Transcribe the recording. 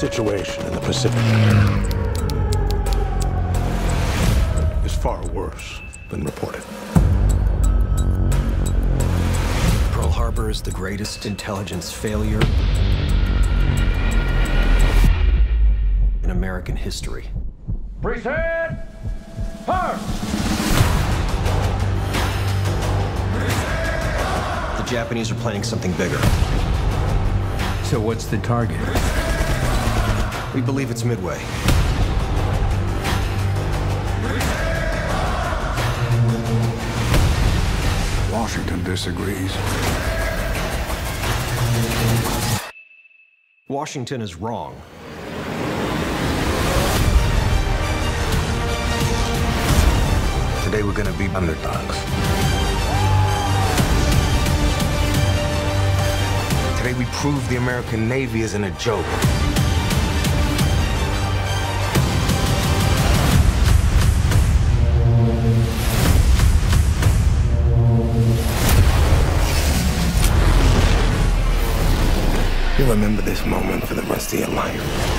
Pacific is far worse than reported. Pearl Harbor is the greatest intelligence failure in American history. Preset! First! The Japanese are planning something bigger. So what's the target? We believe it's Midway. Washington disagrees. Washington is wrong. Today we're gonna be underdogs. Today we prove the American Navy isn't a joke. You'll remember this moment for the rest of your life.